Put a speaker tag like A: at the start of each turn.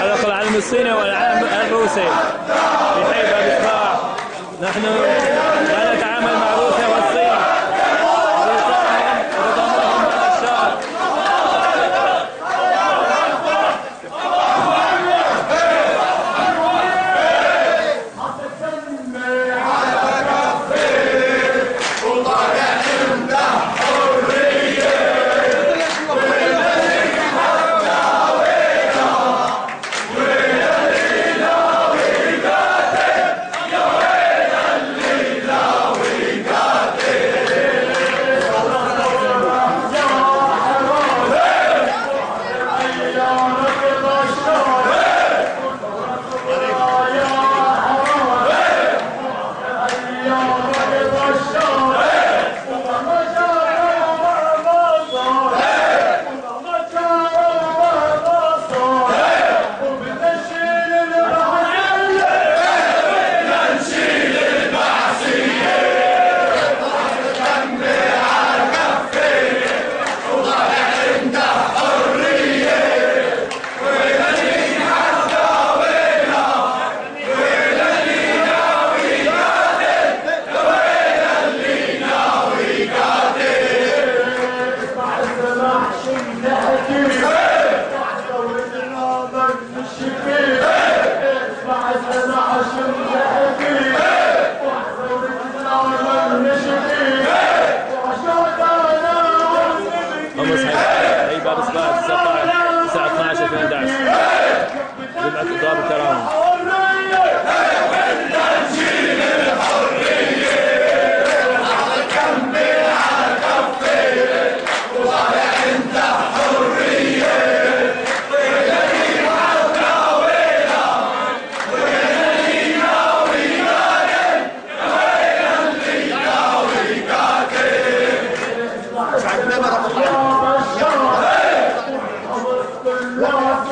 A: هذا قل الصيني والعلم الروسي. يحيى بابي نحن
B: Yeah.
A: Yeah.
B: Não,